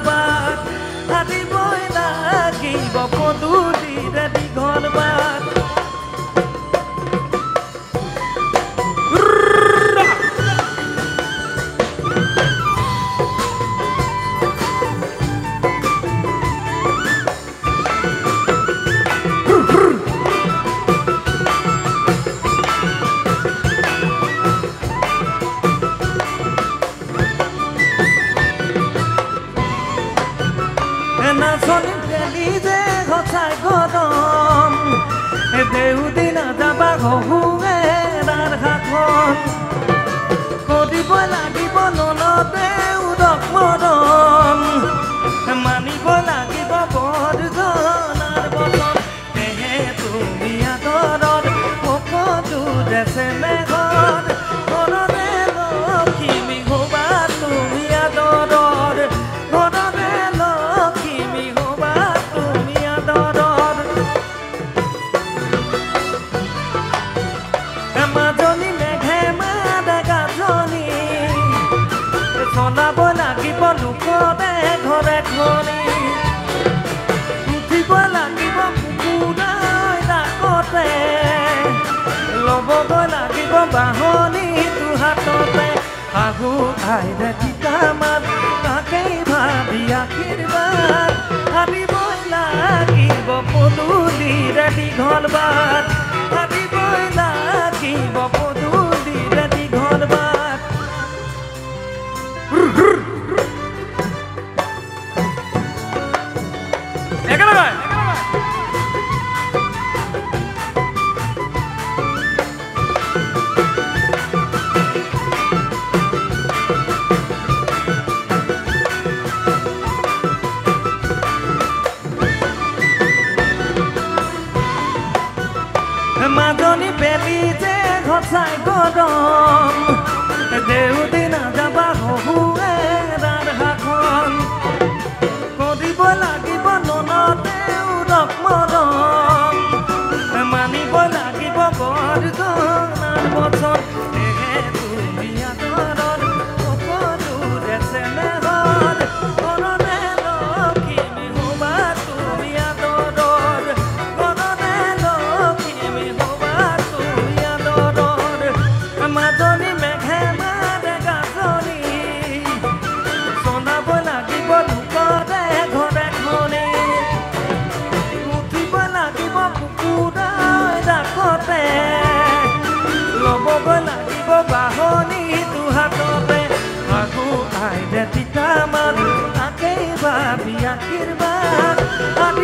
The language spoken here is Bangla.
the bar. নাচনী ফেলি যে সঁচাই গৰম দেউদি নাযাবা শহুৱে তাৰ হাতখন কৰিব লাগিব নলতে উদক মৰম মানিব লাগিব বৰজনাৰ বচন তেহে তুমি আদৰত সকলো দেশে মেঘত বাহনী তোৰ হাততে শাহু আইৰে তিতামান তাকেই ভাবি আশীৰ্বাদ ভাবিবই লাগিব পদূলিৰে দীঘল বাট ভাবিবই লাগিব পদূলিৰে দীঘল বাট একেলগে sai có đom. Đều বাহনী দুহাততে আগু তিতা তিতামান তাকেই ভাবি আশীৰ্বাদ আনিবই